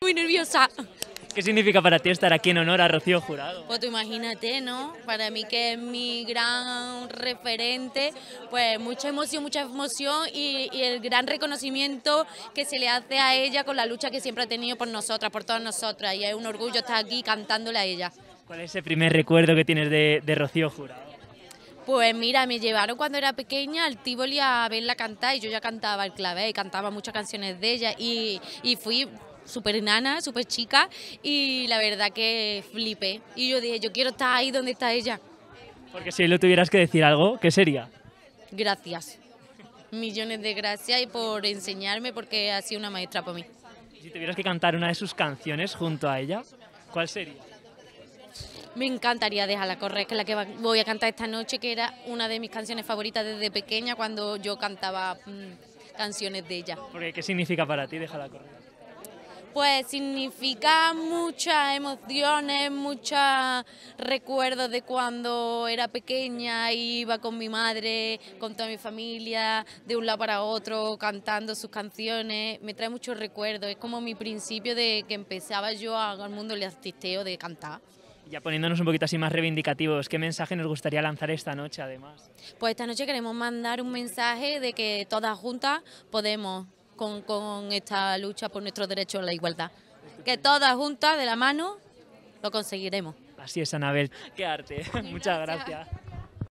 Muy nerviosa. ¿Qué significa para ti estar aquí en honor a Rocío Jurado? Pues tú imagínate, ¿no? Para mí que es mi gran referente, pues mucha emoción, mucha emoción y, y, el gran reconocimiento que se le hace a ella con la lucha que siempre ha tenido por nosotras, por todas nosotras. Y es un orgullo estar aquí cantándole a ella. ¿Cuál es ese primer recuerdo que tienes de, de Rocío Jurado? Pues mira, me llevaron cuando era pequeña al Tivoli a verla cantar y yo ya cantaba el clave y cantaba muchas canciones de ella y, y fui súper nana, súper chica y la verdad que flipé. Y yo dije, yo quiero estar ahí donde está ella. Porque si le tuvieras que decir algo, ¿qué sería? Gracias. Millones de gracias y por enseñarme porque ha sido una maestra para mí. Si tuvieras que cantar una de sus canciones junto a ella, ¿cuál sería? Me encantaría dejarla correr, que es la que voy a cantar esta noche, que era una de mis canciones favoritas desde pequeña cuando yo cantaba mmm, canciones de ella. Porque, ¿Qué significa para ti dejarla correr? Pues significa muchas emociones, muchos recuerdos de cuando era pequeña, iba con mi madre, con toda mi familia, de un lado para otro, cantando sus canciones. Me trae muchos recuerdos, es como mi principio de que empezaba yo al mundo del artisteo de cantar. Ya poniéndonos un poquito así más reivindicativos, ¿qué mensaje nos gustaría lanzar esta noche además? Pues esta noche queremos mandar un mensaje de que todas juntas podemos con, con esta lucha por nuestros derechos a la igualdad. Que todas juntas, de la mano, lo conseguiremos. Así es, Anabel. Qué arte. Muchas gracias.